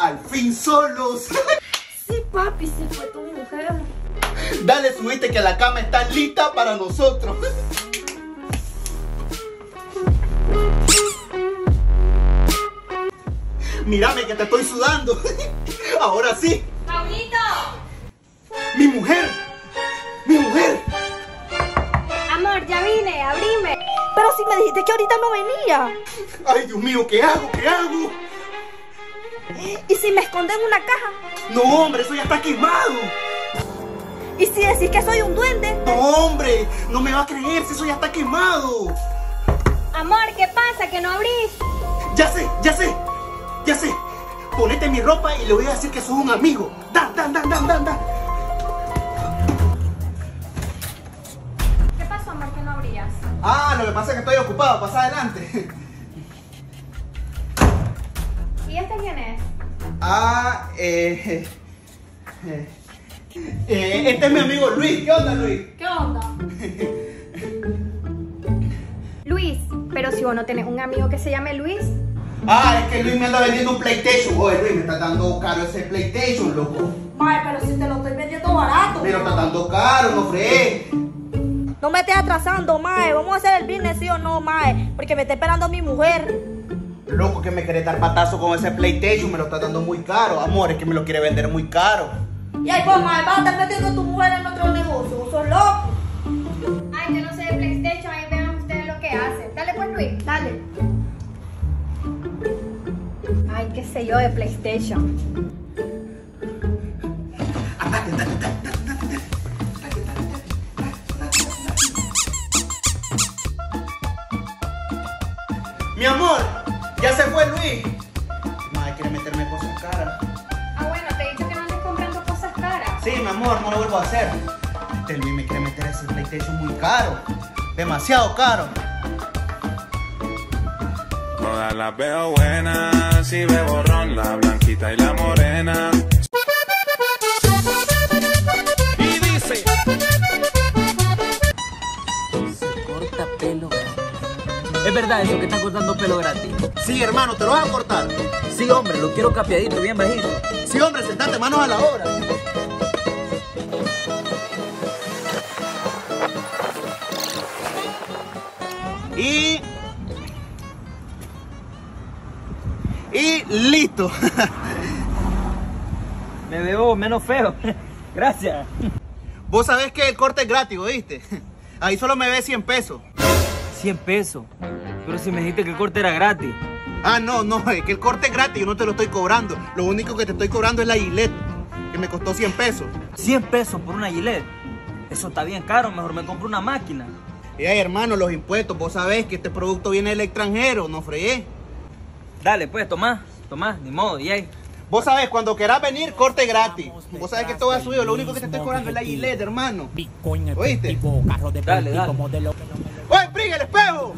Al fin solos. Sí, papi, se fue tu mujer. Dale, subiste que la cama está lista para nosotros. Mírame que te estoy sudando. Ahora sí. ¡Pablito! Mi mujer. Mi mujer. Amor, ya vine, abrime. Pero si me dijiste que ahorita no venía. Ay, Dios mío, ¿qué hago? ¿Qué hago? ¿Y si me escondo en una caja? No, hombre, eso ya está quemado. ¿Y si decís que soy un duende? No, hombre, no me va a creer si eso ya está quemado. Amor, ¿qué pasa? ¿Que no abrís? Ya sé, ya sé, ya sé. Ponete mi ropa y le voy a decir que sos un amigo. Dan, dan, dan, dan, dan, dan. ¿Qué pasó, amor, que no abrías? Ah, lo que pasa es que estoy ocupado. Pasa adelante. Ah, eh, eh, eh, este es mi amigo Luis. ¿Qué onda, Luis? ¿Qué onda? Luis, pero si vos no tenés un amigo que se llame Luis. Ah, es que Luis me anda vendiendo un PlayStation. Oye, Luis, me está dando caro ese PlayStation, loco. Mae, pero si te lo estoy vendiendo barato. Me lo está dando caro, no fregues. No me estés atrasando, Mae. Vamos a hacer el business, sí o no, Mae. Porque me está esperando mi mujer. Loco, que me quiere dar patazo con ese PlayStation, me lo está dando muy caro. Amor, es que me lo quiere vender muy caro. Y ahí, pues, Mae, vas a estar metiendo tu mujer en otro negocio. ¿Vos sos loco? Ay, yo no sé de PlayStation. Ahí vean ustedes lo que hacen. Dale, pues, Luis. Dale. Ay, qué sé yo de PlayStation. Mi amor, ya se fue Luis. Madre, quiere meterme cosas caras. Ah, bueno, te he dicho que no andes comprando cosas caras. Sí, mi amor, no lo vuelvo a hacer. Este Luis me quiere meter ese PlayStation muy caro. Demasiado caro. Todas las veo buenas, si ve borrón, la blanquita y la morena. Y dice, Se corta pelo. Es verdad eso que está cortando pelo gratis. Sí, hermano, ¿te lo vas a cortar? Sí, hombre, lo quiero capeadito, bien bajito. Sí, hombre, sentate, manos a la obra. Y... Y listo. Me veo menos feo. Gracias. Vos sabés que el corte es gratis, ¿oíste? Ahí solo me ves 100 pesos. 100 pesos. Pero si me dijiste que el corte era gratis. Ah, no, no, es que el corte es gratis, yo no te lo estoy cobrando. Lo único que te estoy cobrando es la gilet, que me costó 100 pesos. 100 pesos por una gilet. Eso está bien caro, mejor me compro una máquina. Y ay, hermano, los impuestos, vos sabés que este producto viene del extranjero, no fregué. Dale, pues, tomá, tomá, ni modo, y ahí. Vos sabés, cuando querás venir, corte gratis. Vos sabés que todo ha subido, lo único que te estoy cobrando es la gilet, hermano. Bitcoin, ¿Oíste? Dale, dale. Modelo ¡Oye, Pring, el espejo!